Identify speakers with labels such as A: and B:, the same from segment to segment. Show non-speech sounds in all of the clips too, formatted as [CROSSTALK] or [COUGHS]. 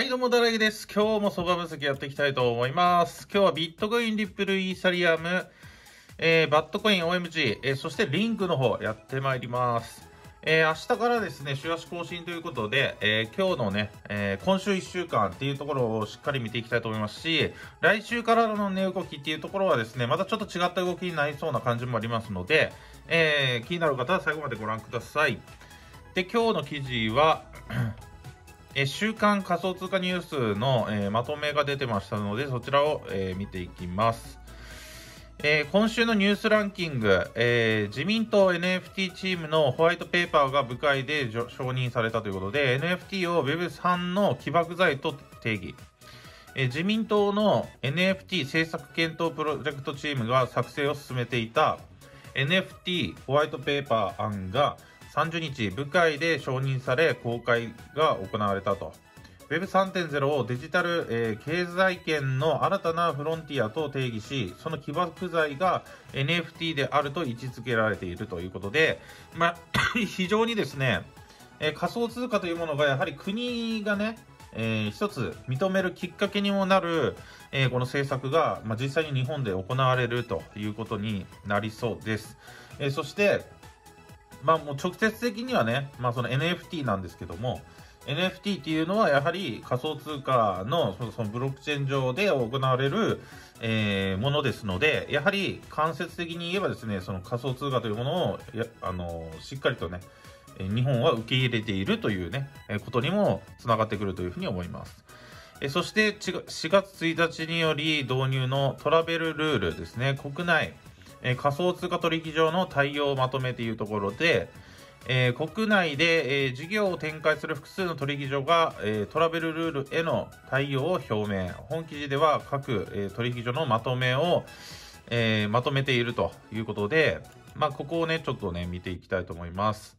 A: はい、どうも、だらぎです。今日も相場分析やっていきたいと思います。今日はビットコイン、リップル、イーサリアム、えー、バットコイン、OMG、えー、そしてリンクの方やってまいります。えー、明日からですね、週足更新ということで、えー、今日のね、えー、今週1週間っていうところをしっかり見ていきたいと思いますし、来週からの値動きっていうところはですね、またちょっと違った動きになりそうな感じもありますので、え、気になる方は最後までご覧ください。で、今日の記事は、え週間仮想通貨ニュースの、えーまとめが出てましたので、そちらを、えー見ていきます。えー今週のニュースランキング、え自民党 NFT チームのホワイトペーパーが部会で承認されたということで、NFT を Web3 の起爆剤と定義。え自民党の NFT 政策検討プロジェクトチームが作成を進めていた NFT ホワイトペーパー案が30日、部会で承認され、公開が行われたと。Web3.0 をデジタル、えー経済圏の新たなフロンティアと定義し、その起爆剤が NFT であると位置づけられているということで、まあ、[COUGHS] 非常にですね、えー仮想通貨というものがやはり国がね、えー一つ認めるきっかけにもなる、えーこの政策が、まあ、実際に日本で行われるということになりそうです。えーそして、まあ、もう直接的にはね、まあ、その NFT なんですけども、NFT っていうのはやはり仮想通貨のそのブロックチェーン上で行われる、えーものですので、やはり間接的に言えばですね、その仮想通貨というものをやあのしっかりとね、日本は受け入れているというね、えーことにもつながってくるというふうに思います。えーそして4月1日により導入のトラベルルールですね、国内、えー仮想通貨取引所の対応をまとめているところで、えー国内で、えー事業を展開する複数の取引所が、えートラベルルールへの対応を表明。本記事では各、えー取引所のまとめを、えーまとめているということで、まあ、ここをね、ちょっとね、見ていきたいと思います。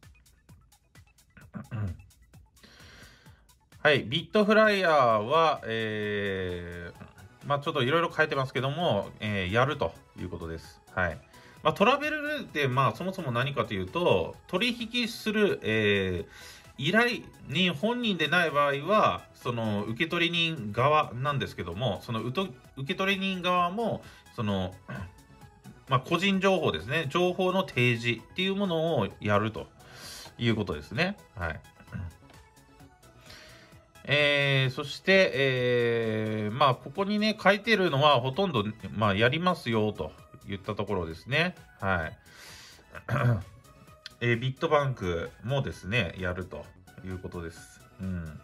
A: はい、ビットフライヤーは、えーまあ、ちょっといろいろ書いてますけども、えーやるということです。はい。まあ、トラベルルールって、まあ、そもそも何かというと、取引する、えー依頼に本人でない場合は、その受取人側なんですけども、そのうと受取人側も、その、[CLEARS THROAT] まあ、個人情報ですね、情報の提示っていうものをやるということですね。はい。えーそして、えーまあ、ここにね、書いてるのはほとんど、まあ、やりますよと言ったところですね。はい。[CLEARS THROAT] えービットバンクもですね、やるということです。うん。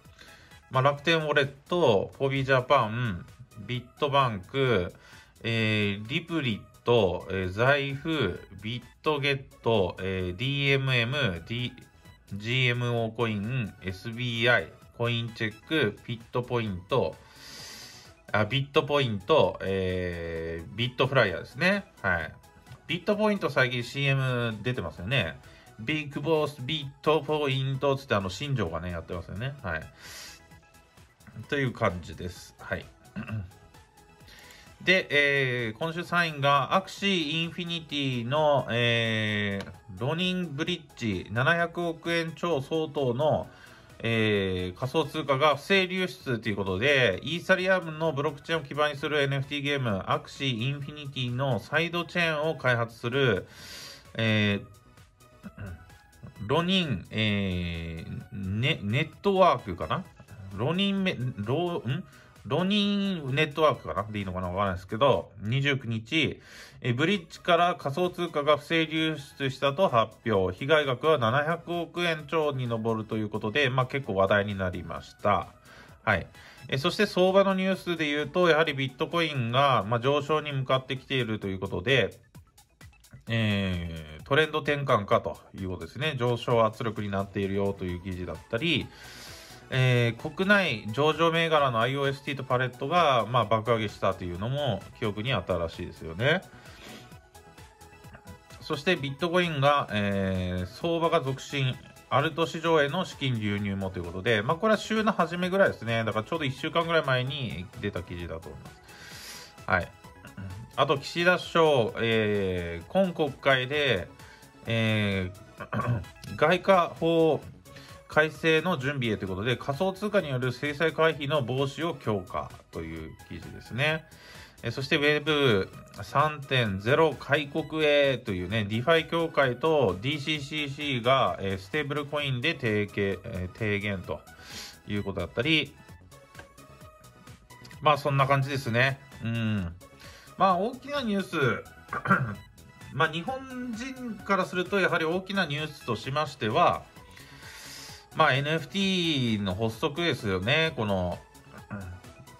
A: まあ、楽天ウォレット、フォビジャパン、ビットバンク、えーリプリット、えー財布、ビットゲット、えー DMM、D、GMO コイン、SBI、コインチェック、ビットポイント、あビットポイント、えービットフライヤーですね。はい。ビットポイント最近 CM 出てますよね。ビッグボスビットポイントつってあの新庄がねやってますよね。はい。という感じです。はい。で、えー今週3位がアクシーインフィニティの、えーロニンブリッジ700億円超相当の、えー仮想通貨が不正流出ということで、イーサリアムのブロックチェーンを基盤にする NFT ゲーム、アクシーインフィニティのサイドチェーンを開発する、えーロニン、えーネ、ネットワークかな？ロニンメ、ロ、ん？ロニンネットワークかなでいいのかなわからないですけど、29日、えブリッジから仮想通貨が不正流出したと発表。被害額は700億円超に上るということで、まあ結構話題になりました。はい。えそして相場のニュースで言うと、やはりビットコインが、まあ、上昇に向かってきているということで、えートレンド転換かということですね。上昇圧力になっているよという記事だったり、えー国内上場銘柄の IOST とパレットが、まあ、爆上げしたというのも記憶に新しいですよね。そしてビットコインが、えー相場が続伸、アルト市場への資金流入もということで、まあ、これは週の初めぐらいですね。だからちょうど1週間ぐらい前に出た記事だと思います。はい。あと、岸田首相、えー今国会で、えー [COUGHS] 外貨法改正の準備へということで、仮想通貨による制裁回避の防止を強化という記事ですね。えそして Web3.0 開国へというね、DeFi 協会と DCCC が、えステーブルコインで提携、え提言ということだったり、まあそんな感じですね。うん。まあ大きなニュース [CLEARS THROAT] まあ日本人からするとやはり大きなニュースとしましては、まあ NFT の発足ですよね。この、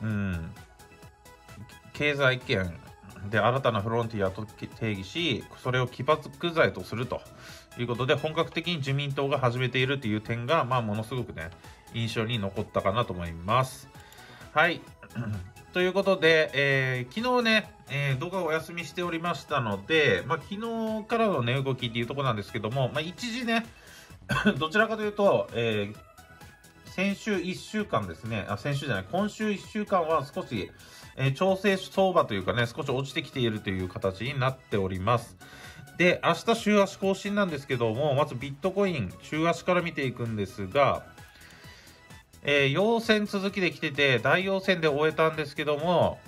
A: うん。経済圏で新たなフロンティアと定義し、それを起爆剤とするということで、本格的に自民党が始めているという点が、まあ、ものすごくね、印象に残ったかなと思います。はい。[CLEARS THROAT] ということで、えー、昨日ね、えー、動画をお休みしておりましたので、まあ、昨日からの値動きっていうところなんですけども、まあ、一時ね、[LAUGHS] どちらかというと、えー先週1週間ですね、あ、先週じゃない、今週1週間は少し、えー、調整相場というかね、少し落ちてきているという形になっております。で、明日週足更新なんですけども、まずビットコイン、週足から見ていくんですが、えー、陽線続きで来てて、大陽線で終えたんですけども、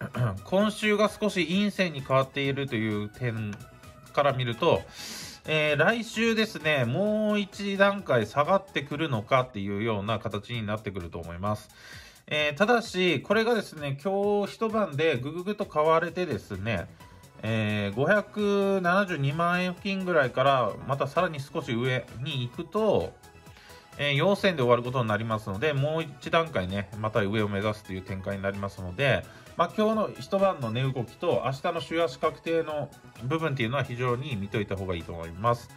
A: [CLEARS THROAT] 今週が少し陰線に変わっているという点から見ると、えー、来週ですね、もう一段階下がってくるのかっていうような形になってくると思います。えー、ただし、これがですね、今日一晩でぐぐぐと買われてですね、えー、572万円付近ぐらいからまたさらに少し上に行くと、えー、陽線で終わることになりますので、もう一段階ね、また上を目指すという展開になりますので、まあ、今日の一晩の値動きと明日の週足確定の部分っていうのは非常に見といた方がいいと思います。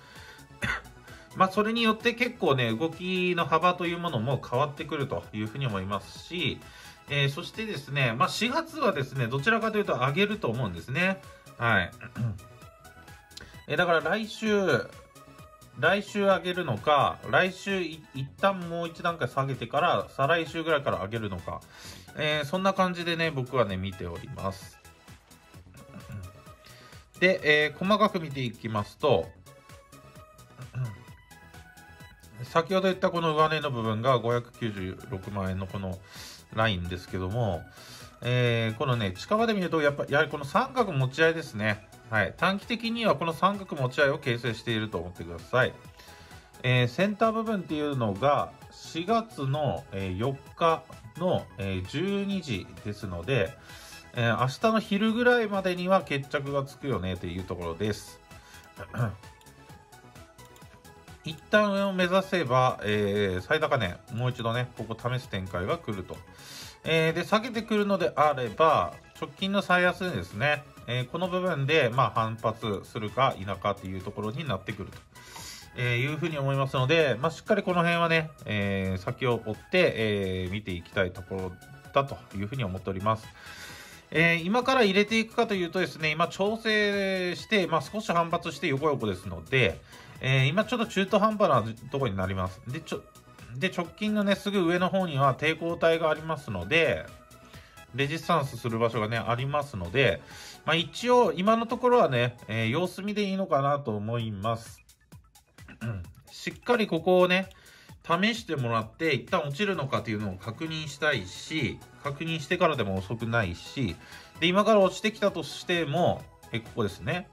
A: [COUGHS] まあ、それによって結構ね、動きの幅というものも変わってくるというふうに思いますし、えー、そしてですね、まあ、4月はですね、どちらかというと上げると思うんですね。はい。[COUGHS] えー、だから来週、来週上げるのか、来週一旦もう一段階下げてから、再来週ぐらいから上げるのか、えー、そんな感じでね、僕はね、見ております。で、えー、細かく見ていきますと、先ほど言ったこの上値の部分が596万円のこのラインですけども、えー、このね、近場で見ると、やっぱやはりこの三角持ち合いですね。はい。短期的にはこの三角持ち合いを形成していると思ってください。えー、センター部分っていうのが4月の4日の12時ですので、えー、明日の昼ぐらいまでには決着がつくよねというところです。[CLEARS THROAT] 一旦上を目指せば、えー、最高値、もう一度ね、ここ試す展開が来ると。えー、で、下げてくるのであれば、直近の最安値ですね、えー、この部分で、まあ、反発するか否かというところになってくると。えー、いうふうに思いますので、まあ、しっかりこの辺はね、えー、先を追って、えー、見ていきたいところだというふうに思っております。えー、今から入れていくかというとですね、今調整して、まあ、少し反発して横横ですので、えー、今ちょっと中途半端なところになります。で、ちょ、で、直近のね、すぐ上の方には抵抗体がありますので、レジスタンスする場所がね、ありますので、まあ一応、今のところはね、えー、様子見でいいのかなと思います。しっかりここをね、試してもらって、一旦落ちるのかというのを確認したいし、確認してからでも遅くないし、で、今から落ちてきたとしても、え、ここですね。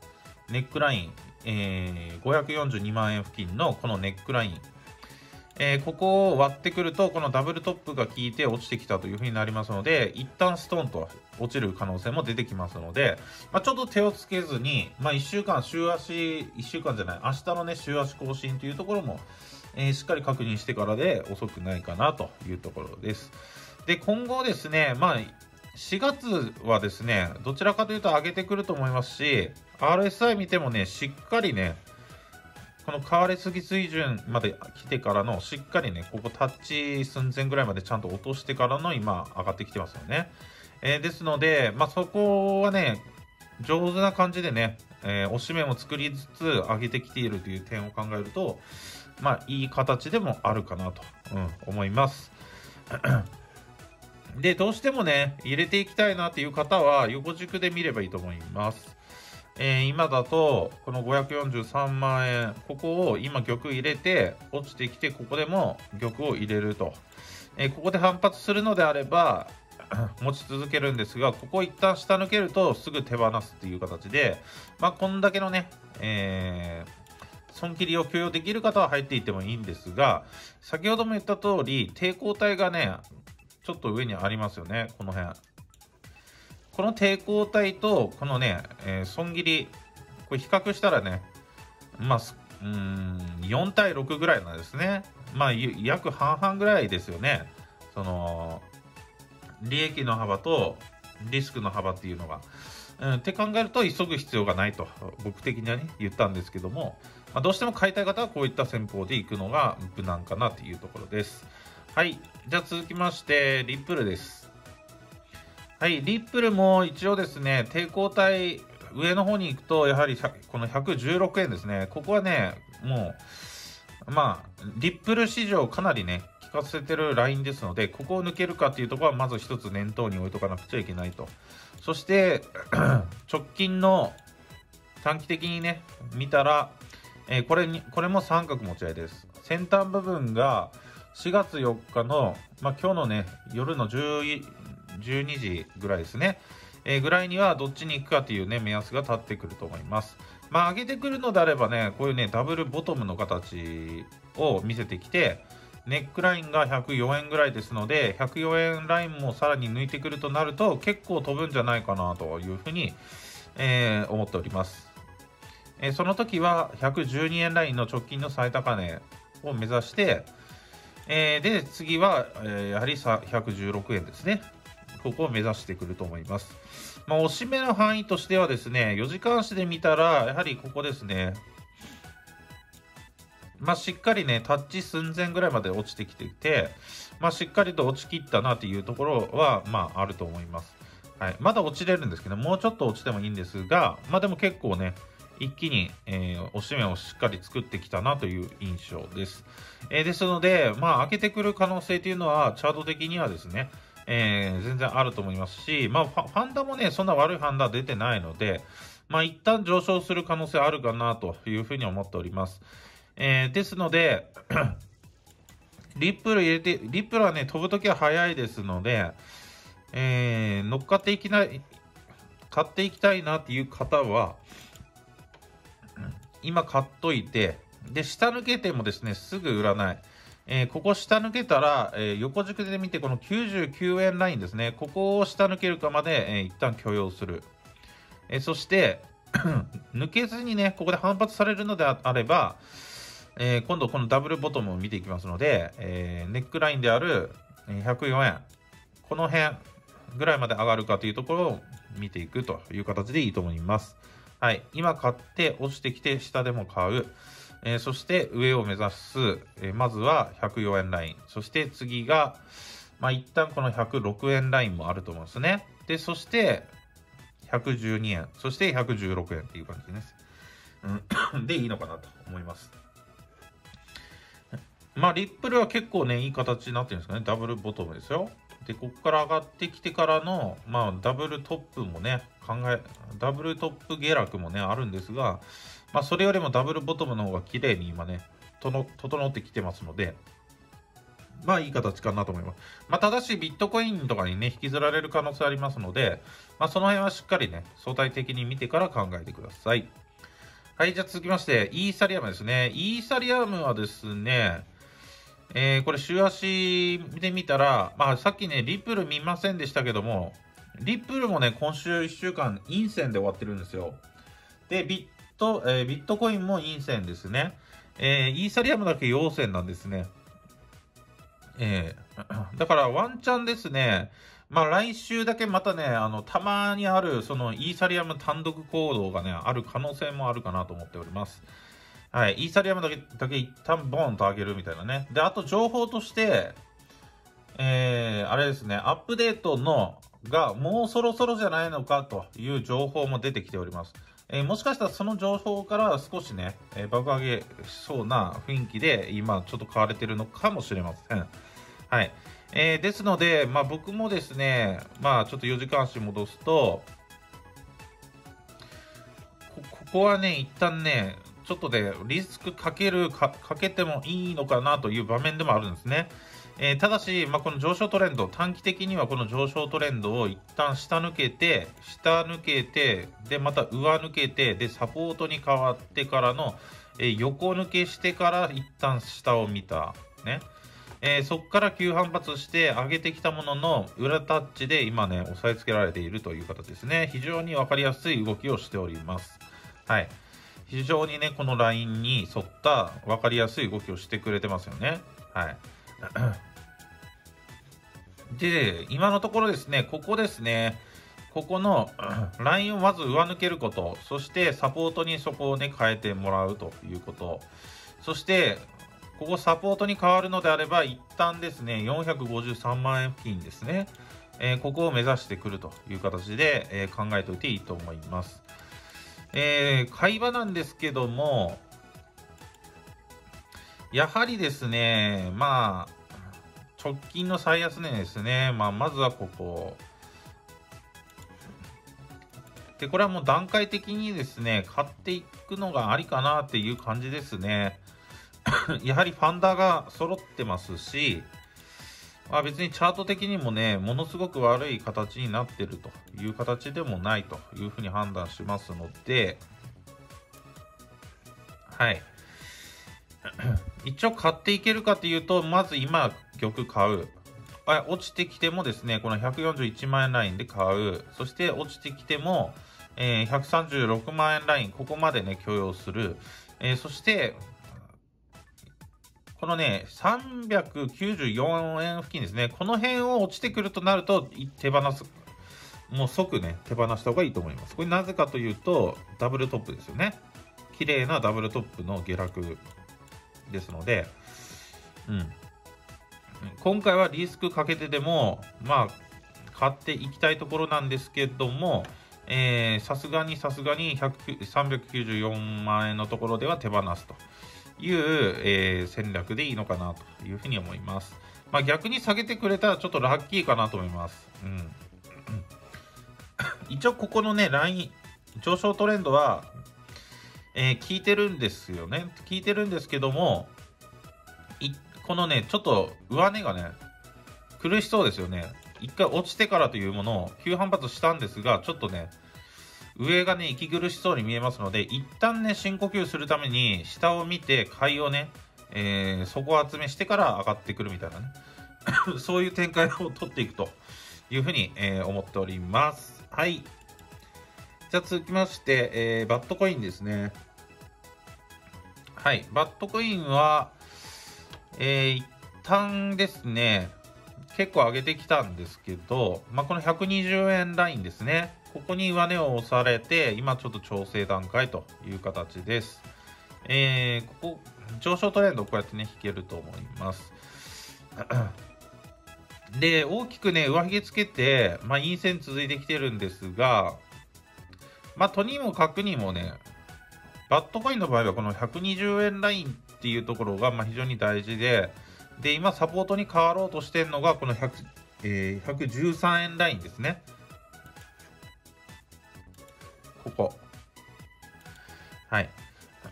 A: ネックライン、えー、542万円付近のこのネックライン、えー、ここを割ってくると、このダブルトップが効いて落ちてきたという風になりますので、一旦ストーンと落ちる可能性も出てきますので、まあ、ちょっと手をつけずに、まあ、1週間、週足、1週間じゃない、明日のね、週足更新というところも、えー、しっかり確認してからで遅くないかなというところです。で、今後ですね、まあ、4月はですね、どちらかというと上げてくると思いますし、RSI 見てもね、しっかりね、この買われすぎ水準まで来てからの、しっかりね、ここタッチ寸前ぐらいまでちゃんと落としてからの今、上がってきてますよね。えー、ですので、まあ、そこはね、上手な感じでね、えー、押し目も作りつつ上げてきているという点を考えると、まあ、いい形でもあるかなと、うん、思います。で、どうしてもね、入れていきたいなっていう方は、横軸で見ればいいと思います。えー、今だと、この543万円、ここを今玉入れて、落ちてきて、ここでも玉を入れると。えー、ここで反発するのであれば、[CLEARS THROAT] 持ち続けるんですが、ここ一旦下抜けるとすぐ手放すっていう形で、まあ、こんだけのね、えー、損切りを許容できる方は入っていってもいいんですが、先ほども言った通り、抵抗体がね、ちょっと上にありますよね、この辺。この抵抗体と、このね、えー、損切り、これ比較したらね、まあ、うん、4対6ぐらいなんですね。まあ、約半々ぐらいですよね。その、利益の幅とリスクの幅っていうのが。うん、って考えると急ぐ必要がないと僕的にはね言ったんですけども、まあ、どうしても買いたい方はこういった戦法で行くのが無難かなというところですはいじゃあ続きましてリップルですはいリップルも一応ですね抵抗体上の方に行くとやはりこの116円ですねここはねもうまあリップル市場かなりね効かせてるラインですので、ここを抜けるかっていうところはまず一つ念頭に置いとかなくちゃいけないと。そして、[CLEARS THROAT] 直近の短期的にね、見たら、えー、これに、これも三角持ち合いです。先端部分が4月4日の、まあ、今日のね、夜の10 12時ぐらいですね。えー、ぐらいにはどっちに行くかというね、目安が立ってくると思います。まあ、上げてくるのであればね、こういうね、ダブルボトムの形を見せてきて、ネックラインが104円ぐらいですので、104円ラインもさらに抜いてくるとなると、結構飛ぶんじゃないかなというふうに、えー、思っております。えー、その時は112円ラインの直近の最高値を目指して、えー、で、次は、え、やはりさ116円ですね。ここを目指してくると思います。まあ、押し目の範囲としてはですね、4時間足で見たら、やはりここですね、まあ、しっかりね、タッチ寸前ぐらいまで落ちてきていて、まあ、しっかりと落ちきったなというところは、まあ、あると思います。はい。まだ落ちれるんですけど、もうちょっと落ちてもいいんですが、まあ、でも結構ね、一気に、えー、押し目をしっかり作ってきたなという印象です。えー、ですので、まあ、開けてくる可能性というのは、チャート的にはですね、えー、全然あると思いますし、まあ、ファンダもね、そんな悪い判断出てないので、まあ、一旦上昇する可能性あるかなというふうに思っております。えー、ですので、リップル入れて、リップルはね、飛ぶときは早いですので、えー、乗っかっていきない、買っていきたいなっていう方は、今買っといて、で、下抜けてもですね、すぐ売らない。えー、ここ下抜けたら、えー、横軸で見て、この99円ラインですね、ここを下抜けるかまで、えー、一旦許容する。えそして、[CLEARS THROAT] 抜けずにね、ここで反発されるのであれば、え、今度このダブルボトムを見ていきますので、え、ネックラインである104円、この辺ぐらいまで上がるかというところを見ていくという形でいいと思います。はい。今買って落ちてきて下でも買う。えー、そして上を目指す、えー、まずは104円ライン。そして次が、まあ、一旦この106円ラインもあると思うんですね。で、そして112円。そして116円っていう感じです。うん、でいいのかなと思います。まあ、リップルは結構ね、いい形になってるんですかね。ダブルボトムですよ。で、ここから上がってきてからの、まあ、ダブルトップもね、考え、ダブルトップ下落もね、あるんですが、まあ、それよりもダブルボトムの方が綺麗に今ね、整ってきてますので、まあいい形かなと思います。まあただしビットコインとかにね、引きずられる可能性ありますので、まあその辺はしっかりね、相対的に見てから考えてください。はい、じゃあ続きまして、イーサリアムですね。イーサリアムはですね、えー、これ週足で見たら、まあ、さっきね、リップル見ませんでしたけども、リップルもね、今週1週間陰線で終わってるんですよ。で、ビト、えー、ビットコインも陰線ですね。えー、イーサリアムだけ陽線なんですね。えー、[CLEARS THROAT] だからワンチャンですね、まあ来週だけまたね、あの、たまにある、そのイーサリアム単独行動がね、ある可能性もあるかなと思っております。はい、イーサリアムだけだけ一旦ボーンと上げるみたいなね。で、あと情報として、えー、あれですね、アップデートのがもうそろそろじゃないのかという情報も出てきております。えー、もしかしたらその情報から少しね、えー、爆上げしそうな雰囲気で今ちょっと買われてるのかもしれません。はい。えー、ですので、まあ僕もですね、まあちょっと4時間足戻すと、ここはね、一旦ね、ちょっとで、ね、リスクかけるか、かけてもいいのかなという場面でもあるんですね。えー、ただし、まあ、この上昇トレンド、短期的にはこの上昇トレンドを一旦下抜けて、下抜けて、で、また上抜けて、で、サポートに変わってからの、えー、横抜けしてから一旦下を見た。ね。えー、そこから急反発して上げてきたものの裏タッチで今ね、押さえつけられているという形ですね。非常に分かりやすい動きをしております。はい。非常にね、このラインに沿った分かりやすい動きをしてくれてますよね。はい。で、今のところですね、ここですね、ここのラインをまず上抜けること、そしてサポートにそこをね、変えてもらうということ、そして、ここサポートに変わるのであれば、一旦ですね、453万円付近ですね、えー、ここを目指してくるという形で、えー、考えておいていいと思います。えー、買い場なんですけども、やはりですね、まあ、直近の最安値ですね。まあ、まずはここ。で、これはもう段階的にですね、買っていくのがありかなっていう感じですね。[COUGHS] やはりファンダが揃ってますし、まあ、別にチャート的にもね、ものすごく悪い形になってるという形でもないというふうに判断しますので、はい。[CLEARS THROAT] 一応買っていけるかというと、まず今、玉買う。落ちてきてもですね、この141万円ラインで買う。そして落ちてきても、えー、136万円ライン、ここまでね、許容する。えー、そして、このね、394円付近ですね。この辺を落ちてくるとなると、手放す。もう即ね、手放した方がいいと思います。これなぜかというと、ダブルトップですよね。綺麗なダブルトップの下落ですので、うん。今回はリスクかけてでも、まあ、買っていきたいところなんですけども、さすがにさすがに394万円のところでは手放すという、えー、戦略でいいのかなというふうに思います。まあ、逆に下げてくれたらちょっとラッキーかなと思います。うん。[COUGHS] 一応ここのね、ライン、上昇トレンドは、えー、効いてるんですよね。効いてるんですけども、このね、ちょっと上値がね、苦しそうですよね。一回落ちてからというものを急反発したんですが、ちょっとね、上がね、息苦しそうに見えますので、一旦ね、深呼吸するために、下を見て、買いをね、えー、底集めしてから上がってくるみたいなね、[LAUGHS] そういう展開を取っていくというふうに、えー、思っております。はい。じゃあ続きまして、えー、バットコインですね。はい。バットコインは、えー、一旦ですね、結構上げてきたんですけど、まあ、この120円ラインですね。ここに上値を押されて、今ちょっと調整段階という形です。えー、ここ、上昇トレンドをこうやってね、引けると思います。[CLEARS THROAT] で、大きくね、上髭つけて、まあ、陰線続いてきてるんですが、まあ、とにもかくにもね、バットコインの場合はこの120円ラインっていうところがまあ非常に大事で、で、今サポートに変わろうとしてるのがこの100、えー、113円ラインですね。ここ。はい。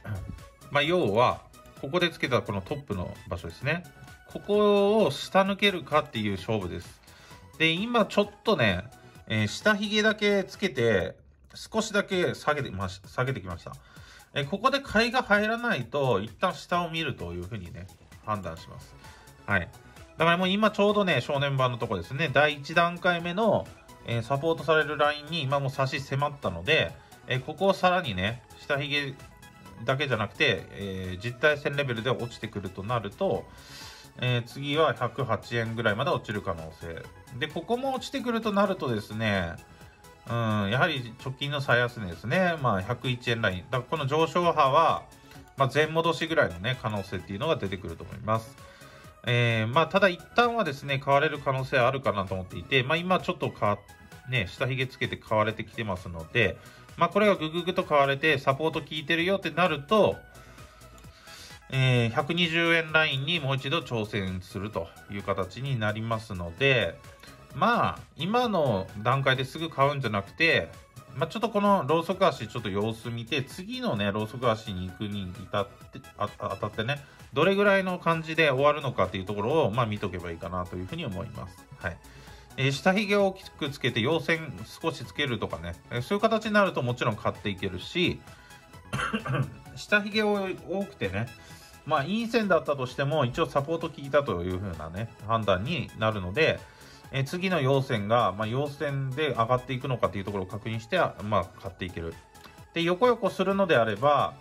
A: [CLEARS THROAT] まあ、要は、ここでつけたこのトップの場所ですね。ここを下抜けるかっていう勝負です。で、今ちょっとね、えー、下髭だけつけて、少しだけ下げてまし下げてきました。えここで買いが入らないと、一旦下を見るというふうにね、判断します。はい。だからもう今ちょうどね、正念場のとこですね、第1段階目の、え、サポートされるラインに今も差し迫ったので、え、ここをさらにね、下髭だけじゃなくて、えー、実体線レベルで落ちてくるとなると、え次は108円ぐらいまで落ちる可能性。で、ここも落ちてくるとなるとですね、うん、やはり直近の最安値ですね。まあ、101円ライン。だこの上昇波は、まあ、全戻しぐらいのね、可能性っていうのが出てくると思います。えー、まあ、ただ一旦はですね、買われる可能性あるかなと思っていて、まあ、今ちょっとか、ね、下髭つけて買われてきてますので、まあ、これがぐぐぐと買われて、サポート効いてるよってなると、えー、120円ラインにもう一度挑戦するという形になりますので、まあ、今の段階ですぐ買うんじゃなくて、まあ、ちょっとこのローソク足、ちょっと様子見て、次のね、ローソク足に行くに至ってあ当たってね、どれぐらいの感じで終わるのかっていうところを、まあ、見とけばいいかなというふうに思います。はい。えー、下髭を大きくつけて、陽線少しつけるとかね、え、そういう形になるともちろん買っていけるし、[COUGHS] 下髭を多くてね、まあ、陰線だったとしても、一応サポート効いたというふうなね、判断になるので、え次の陽線が、まあ、陽線で上がっていくのかというところを確認して、まあ、買っていける。で、横横するのであれば、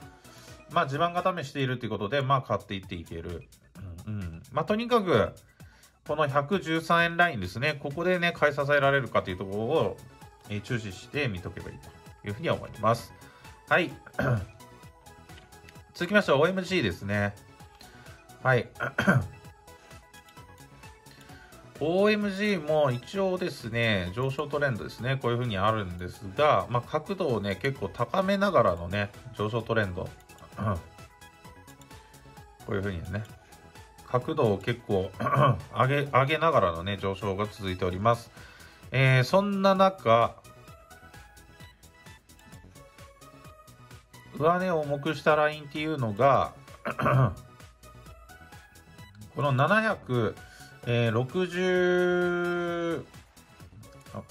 A: まあ、地盤固めしているということで、まあ、買っていっていける。うん、うん。まあ、とにかく、この113円ラインですね、ここでね、買い支えられるかというところを、え注視して見とけばいいというふうに思います。はい。[CLEARS THROAT] 続きまして、OMG ですね。はい。[CLEARS THROAT] OMG も一応ですね、上昇トレンドですね、こういう風にあるんですが、まあ、角度をね、結構高めながらのね、上昇トレンド。[COUGHS] こういう風にね、角度を結構 [COUGHS] 上げ、上げながらのね、上昇が続いております。えー、そんな中、上値を重くしたラインっていうのが [COUGHS] この700、えー、60、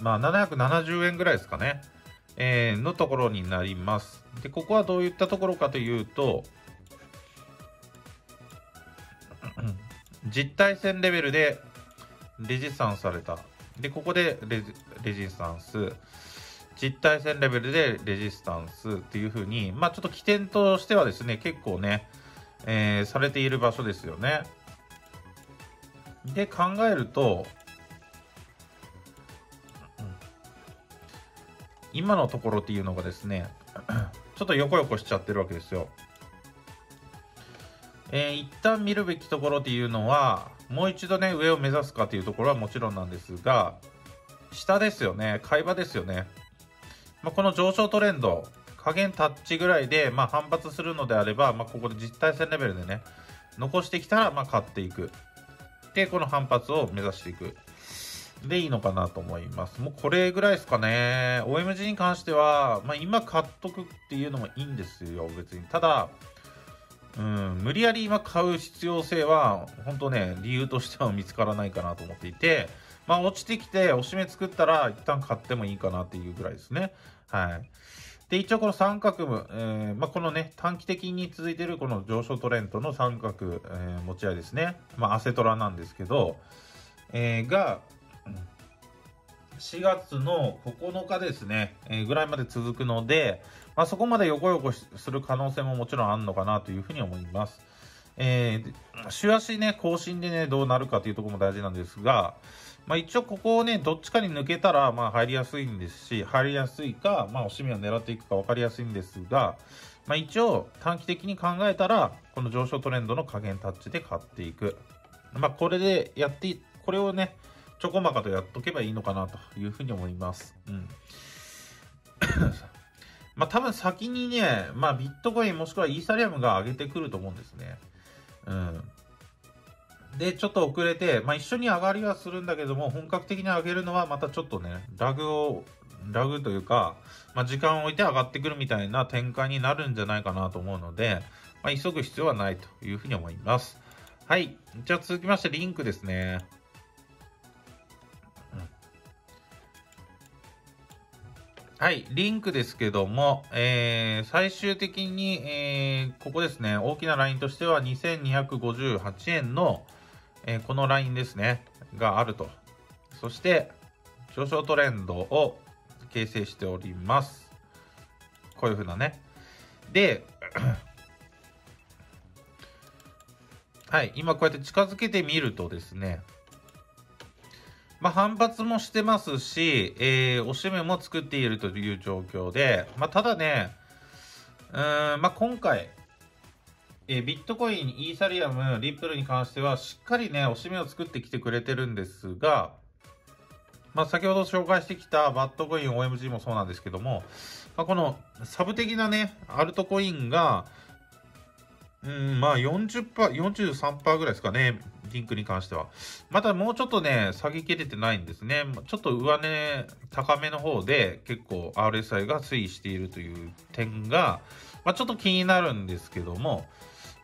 A: まあ、770円ぐらいですかね、えー、のところになります。で、ここはどういったところかというと、実体線レベルでレジスタンスされた。で、ここでレレジスタンス。実体線レベルでレジスタンスっていうふうに、まあちょっと起点としてはですね、結構ね、えー、されている場所ですよね。で考えると、今のところっていうのがですね、[CLEARS THROAT] ちょっと横横しちゃってるわけですよ。えー、一旦見るべきところっていうのは、もう一度ね、上を目指すかっていうところはもちろんなんですが、下ですよね、買い場ですよね。まあ、この上昇トレンド、加減タッチぐらいで、まあ、反発するのであれば、まあ、ここで実体線レベルでね、残してきたら、ま、買っていく。で、この反発を目指していく。でいいのかなと思います。もうこれぐらいですかね。OMG に関しては、まあ、今買っとくっていうのもいいんですよ、別に。ただ、うん、無理やり今買う必要性は、本当ね、理由としては見つからないかなと思っていて、まあ、落ちてきて、おしめ作ったら、一旦買ってもいいかなっていうぐらいですね。はい。で、一応この三角部、えー、まあ、このね、短期的に続いているこの上昇トレンドの三角、えー、持ち合いですね。まあ、アセトラなんですけど、えー、が、4月の9日ですね、えー、ぐらいまで続くので、まあ、そこまで横横する可能性ももちろんあるのかなというふうに思います。えー、週足ね、更新でね、どうなるかというところも大事なんですが、まあ、一応ここをね、どっちかに抜けたら、まあ、入りやすいんですし、入りやすいか、まあ、おしめを狙っていくか分かりやすいんですが、まあ、一応短期的に考えたら、この上昇トレンドの加減タッチで買っていく。まあ、これでやって、これをね、ちょこまかとやっとけばいいのかなというふうに思います。うん。[COUGHS] まあ、多分先にね、まあ、ビットコインもしくはイーサリアムが上げてくると思うんですね。うん。で、ちょっと遅れて、まあ、一緒に上がりはするんだけども、本格的に上げるのはまたちょっとね、ラグを、ラグというか、まあ、時間を置いて上がってくるみたいな展開になるんじゃないかなと思うので、まあ、急ぐ必要はないというふうに思います。はい。じゃあ続きまして、リンクですね。はい、リンクですけども、えー、最終的に、えー、ここですね、大きなラインとしては2258円の、え、このラインですね、があると。そして、上昇トレンドを形成しております。こういうふうなね。で、[CLEARS THROAT] はい、今こうやって近づけてみるとですね、まあ、反発もしてますし、えー、おしめも作っているという状況で、まあ、ただね、うんまあ、今回、え、ビットコイン、イーサリアム、リップルに関しては、しっかりね、おしめを作ってきてくれてるんですが、まあ、先ほど紹介してきたバットコイン、OMG もそうなんですけども、まあ、このサブ的なね、アルトコインが、うん、まあ40%、43%ぐらいですかね、リンクに関しては。またもうちょっとね、下げきれてないんですね。ちょっと上値高めの方で結構 RSI が推移しているという点が、まあ、ちょっと気になるんですけども、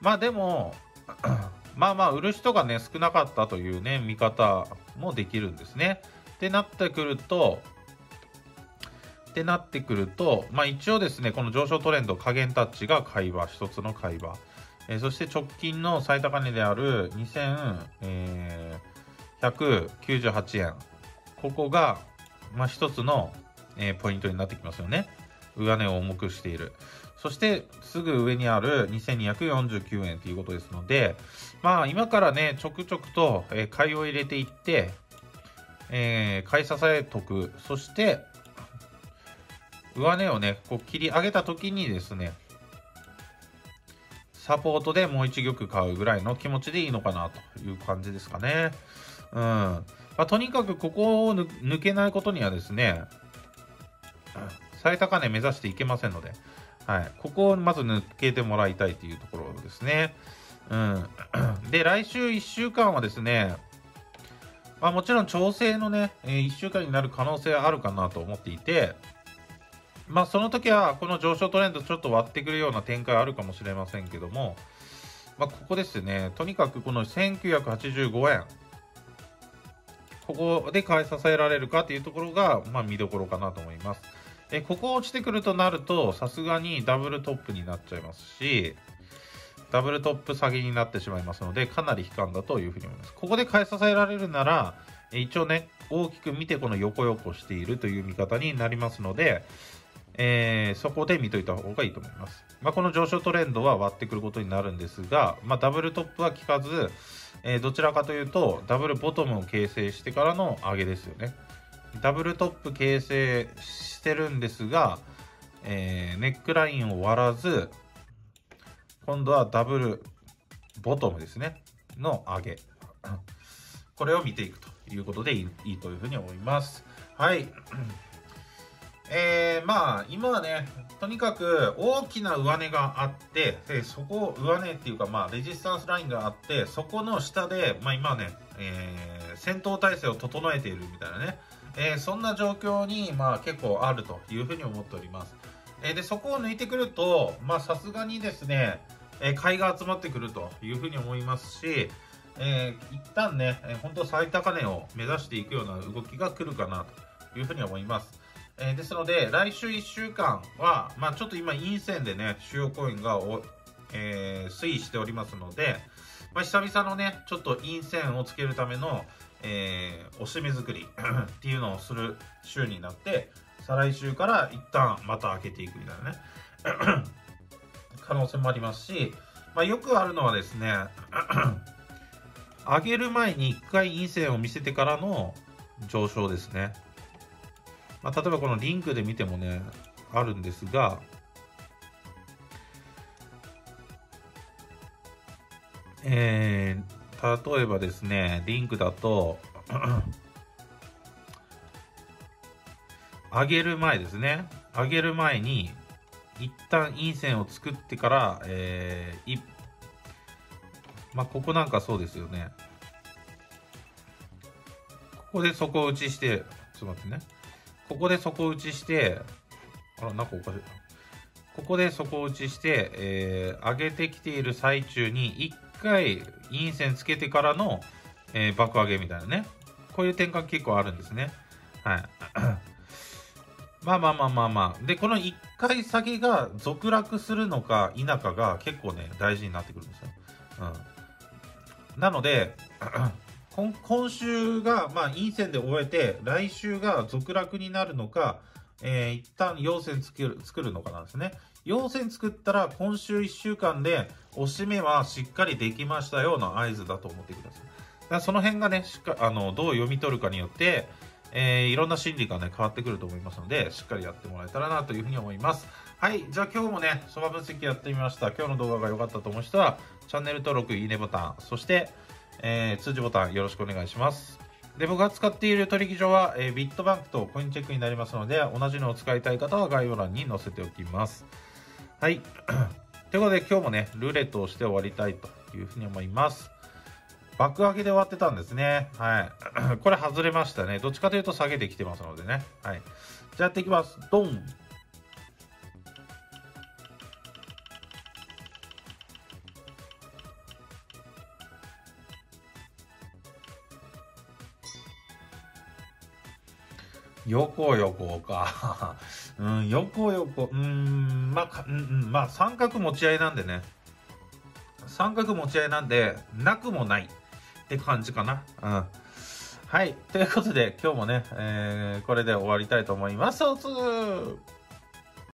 A: まあでも、[CLEARS THROAT] まあまあ売る人がね、少なかったというね、見方もできるんですね。ってなってくると、ってなってくると、まあ一応ですね、この上昇トレンド、加減タッチが買い場、一つの買い場。えー、そして直近の最高値である2198円。ここが、まあ一つの、えー、ポイントになってきますよね。上値を重くしている。そしてすぐ上にある2249円ということですので、まあ今からね、ちょくちょくと、え、買いを入れていって、えー、買い支えとく。そして、上値をね、こう切り上げた時にですね、サポートでもう一玉買うぐらいの気持ちでいいのかなという感じですかね。うん。まあ、とにかくここを抜けないことにはですね、最高値目指していけませんので、はい。ここをまず抜けてもらいたいというところですね。うん。で、来週1週間はですね、まあ、もちろん調整のね、1週間になる可能性はあるかなと思っていて、まあ、その時はこの上昇トレンドちょっと割ってくるような展開あるかもしれませんけども、まあ、ここですね、とにかくこの1985円、ここで買い支えられるかというところが、まあ、見どころかなと思います。えここ落ちてくるとなると、さすがにダブルトップになっちゃいますし、ダブルトップ下げになってしまいますので、かなり悲観だというふうに思います。ここで買い支えられるなら、一応ね、大きく見てこの横横しているという見方になりますので、えー、そこで見といた方がいいと思います。まあ、この上昇トレンドは割ってくることになるんですが、まあ、ダブルトップは効かず、えー、どちらかというと、ダブルボトムを形成してからの上げですよね。ダブルトップ形成してるんですが、えー、ネックラインを割らず、今度はダブルボトムですね、の上げ。[COUGHS] これを見ていくということでいいというふうに思います。はい。[COUGHS] えー、まあ、今はね、とにかく大きな上値があって、でそこ、上値っていうか、まあ、レジスタンスラインがあって、そこの下で、まあ今はね、えー、戦闘態勢を整えているみたいなね、えー、そんな状況に、まあ結構あるというふうに思っております。えー、で、そこを抜いてくると、さすがにですね、えー、買いが集まってくるというふうに思いますし、えー、一旦ね、えー、本当最高値を目指していくような動きが来るかなというふうに思います。えー、ですので、来週1週間は、まあ、ちょっと今、陰線でね、主要コインがお、えー、推移しておりますので、まあ、久々のね、ちょっと陰線をつけるための、えー、おしめ作り [COUGHS] っていうのをする週になって、再来週から一旦また開けていくみたいなね、[COUGHS] 可能性もありますし、まあ、よくあるのはですね、[COUGHS] 上げる前に一回陰線を見せてからの上昇ですね。まあ、例えばこのリンクで見てもね、あるんですが、えー、例えばですね、リンクだと [CLEARS THROAT] 上げる前ですね。上げる前に、一旦陰線を作ってから、えー、いまあ、ここなんかそうですよね。ここで底打ちして、ちょっと待ってね。ここで底打ちして、あら、なんかおかしい。ここで底打ちして、えー、上げてきている最中に、一回陰線つけてからの、えー、爆上げみたいなね。こういう転換結構あるんですね。はい。[CLEARS THROAT] まあまあまあまあまあ。で、この一回先が続落するのか否かが結構ね、大事になってくるんですよ。うん。なので、[CLEARS THROAT] 今週が、まあ、陰線で終えて、来週が続落になるのか、えー、一旦陽線作る作るのかなんですね。陽線作ったら、今週1週間で、押し目はしっかりできましたような合図だと思ってください。だからその辺がね、しっかあのどう読み取るかによって、えー、いろんな心理がね、変わってくると思いますので、しっかりやってもらえたらなというふうに思います。はい。じゃあ今日もね、相場分析やってみました。今日の動画が良かったと思う人は、チャンネル登録、いいねボタン、そして、えー、通知ボタンよろしくお願いします。で、僕が使っている取引所は、えー、ビットバンクとコインチェックになりますので、同じのを使いたい方は概要欄に載せておきます。はい。[CLEARS THROAT] ということで今日もね、ルーレットをして終わりたいというふうに思います。爆上げで終わってたんですね。はい。[CLEARS THROAT] これ外れましたね。どっちかというと下げてきてますのでね。はい。じゃあやっていきます。ドン横横か。うん、横横。うん、まあ、うん、ん、まあ、三角持ち合いなんでね。三角持ち合いなんで、なくもないって感じかな。うん。はい。ということで、今日もね、えー、これで終わりたいと思います。おつー